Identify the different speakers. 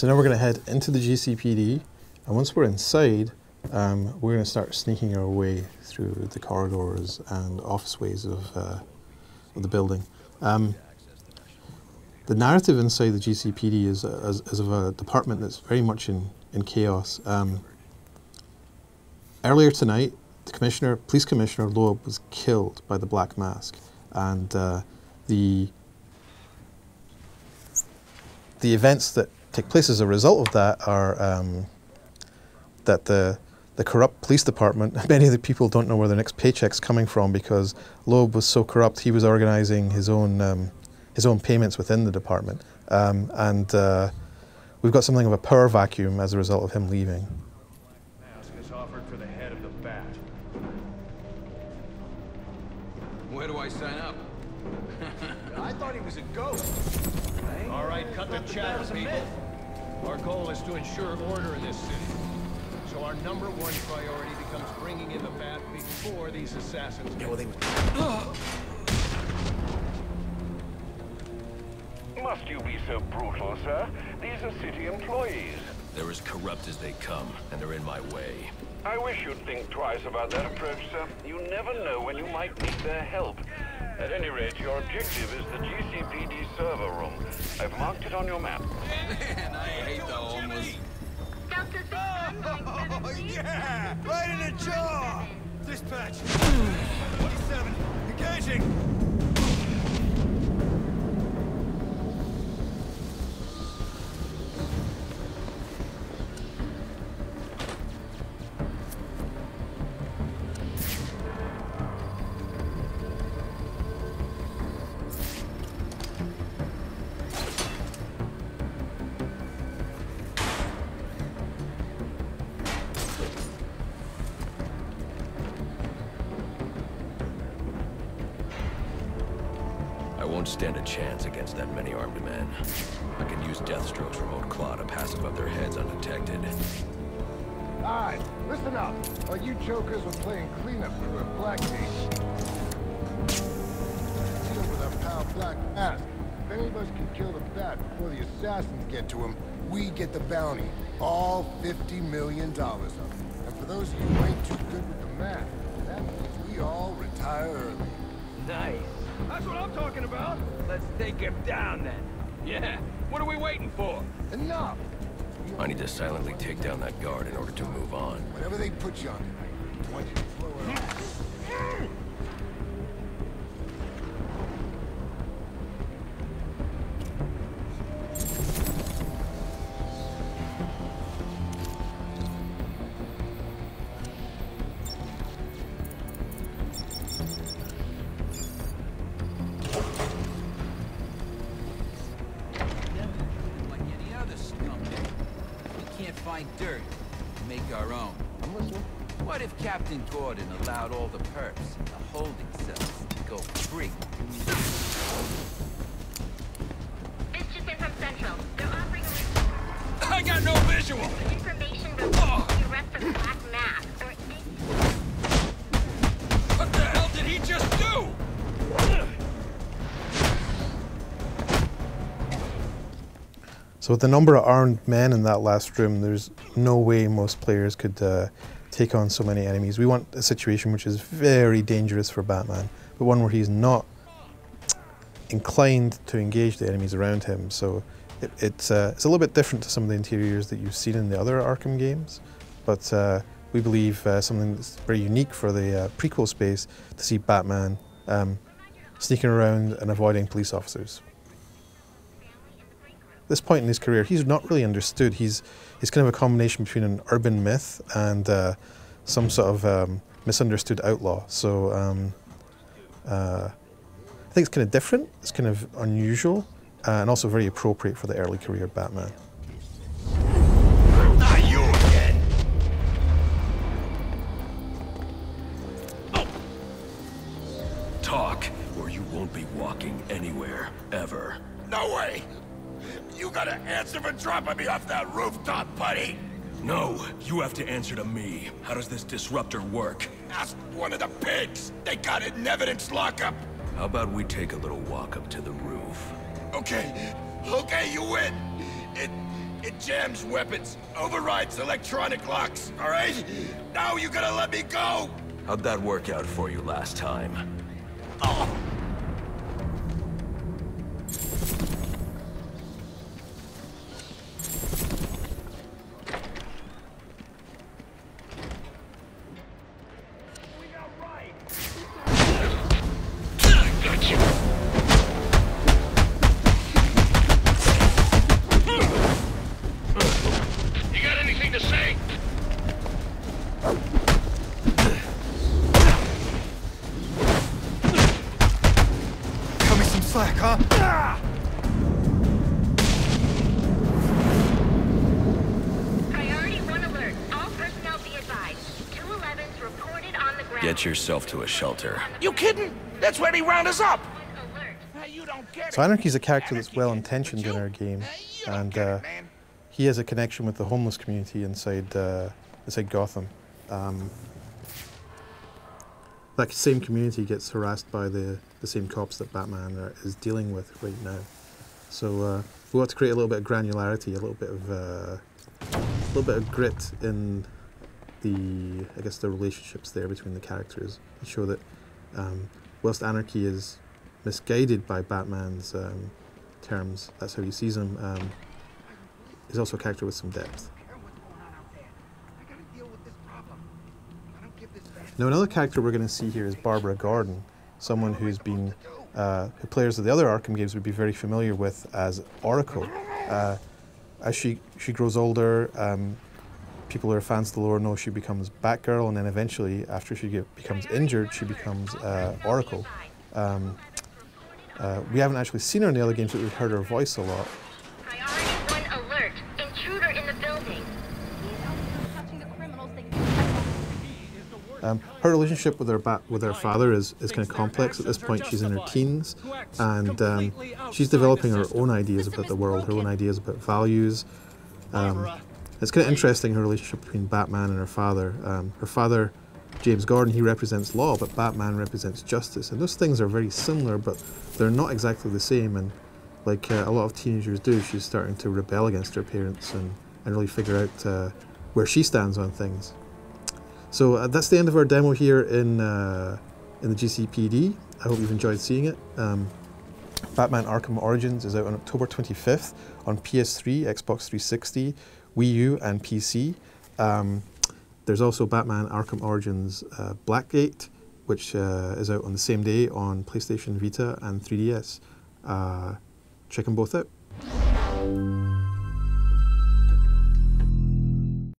Speaker 1: So now we're going to head into the GCPD, and once we're inside, um, we're going to start sneaking our way through the corridors and officeways of, uh, of the building. Um, the narrative inside the GCPD is, is, is, of a department that's very much in, in chaos. Um, earlier tonight, the commissioner, police commissioner Loeb was killed by the Black Mask, and uh, the the events that take place as a result of that are um, that the the corrupt police department, many of the people don't know where their next paycheck's coming from because Loeb was so corrupt he was organising his own um, his own payments within the department, um, and uh, we've got something of a power vacuum as a result of him leaving.
Speaker 2: Where do I sign up?
Speaker 3: I thought he was a ghost.
Speaker 4: All right, cut the chatter, people. Our goal is to ensure order in this city. So our number one priority becomes bringing in the bat before these assassins. Yeah, well, they...
Speaker 5: Must you be so brutal, sir? These are city employees.
Speaker 2: They're as corrupt as they come, and they're in my way.
Speaker 5: I wish you'd think twice about that approach, sir. You never know when you might need their help. At any rate, your objective is the GCPD server room. I've marked it on your map.
Speaker 2: Man, I hate the homeless.
Speaker 3: Oh, yeah! Right in the jaw! Dispatch! 27, engaging!
Speaker 2: Won't stand a chance against that many armed men. I can use Deathstroke's remote claw to pass above their heads undetected.
Speaker 6: Alright, listen up. While you jokers were playing cleanup, we were Blackgate. With our pal Black Mask. If any of us can kill the Bat before the assassins get to him, we get the bounty. All $50 million of it. And for those of you who ain't too good with the math, that means we all retire early.
Speaker 3: Nice. That's what I'm talking about. Let's take him down then. Yeah, what are we waiting for?
Speaker 6: Enough!
Speaker 2: I need to silently take down that guard in order to move on.
Speaker 6: Whatever they put you on tonight, I want you to blow it off.
Speaker 7: Find dirt. We make our own. What if Captain Gordon allowed all the perps in the holding cells to go free?
Speaker 8: Just in from Central. They're offering a
Speaker 3: I got no visual!
Speaker 1: So with the number of armed men in that last room, there's no way most players could uh, take on so many enemies. We want a situation which is very dangerous for Batman, but one where he's not inclined to engage the enemies around him. So it, it's, uh, it's a little bit different to some of the interiors that you've seen in the other Arkham games, but uh, we believe uh, something that's very unique for the uh, prequel space to see Batman um, sneaking around and avoiding police officers this point in his career, he's not really understood. He's he's kind of a combination between an urban myth and uh, some sort of um, misunderstood outlaw. So um, uh, I think it's kind of different. It's kind of unusual uh, and also very appropriate for the early career Batman.
Speaker 3: Not you again!
Speaker 2: Talk, or you won't be walking anywhere, ever.
Speaker 3: No way! You gotta answer for dropping me off that rooftop, buddy!
Speaker 2: No, you have to answer to me. How does this disruptor work?
Speaker 9: Ask one of the pigs. They got it in evidence lockup.
Speaker 2: How about we take a little walk up to the roof?
Speaker 9: Okay, okay, you win. It it jams weapons, overrides electronic locks. All right. Now you gotta let me go.
Speaker 2: How'd that work out for you last time?
Speaker 9: Oh.
Speaker 2: Get yourself to a shelter.
Speaker 9: You kidding? That's where they round us up.
Speaker 8: Alert.
Speaker 9: You don't get
Speaker 1: So Anarchy's a character that's well intentioned in our game, and uh, he has a connection with the homeless community inside uh, inside Gotham. Um, that same community gets harassed by the, the same cops that Batman are, is dealing with right now. So uh, we want to create a little bit of granularity, a little bit of uh, a little bit of grit in the I guess the relationships there between the characters and show that um, whilst Anarchy is misguided by Batman's um, terms, that's how he sees him. Um, he's also a character with some depth. Now, another character we're going to see here is Barbara Gordon, someone who's been, uh, who players of the other Arkham games would be very familiar with as Oracle. Uh, as she, she grows older, um, people who are fans of the lore know she becomes Batgirl, and then eventually, after she get, becomes injured, she becomes uh, Oracle. Um, uh, we haven't actually seen her in the other games, but we've heard her voice a lot.
Speaker 8: Priority 1 alert. Intruder in the building.
Speaker 1: Um, her relationship with her with her father is, is kind of complex. At this point, she's in her teens, and um, she's developing her own ideas about the world, her own ideas about values. Um, it's kind of interesting her relationship between Batman and her father. Um, her father, James Gordon, he represents law, but Batman represents justice, and those things are very similar, but they're not exactly the same. And like uh, a lot of teenagers do, she's starting to rebel against her parents and, and really figure out uh, where she stands on things. So uh, that's the end of our demo here in uh, in the GCPD. I hope you've enjoyed seeing it. Um, Batman Arkham Origins is out on October 25th on PS3, Xbox 360, Wii U, and PC. Um, there's also Batman Arkham Origins uh, Blackgate, which uh, is out on the same day on PlayStation Vita and 3DS. Uh, check them both out.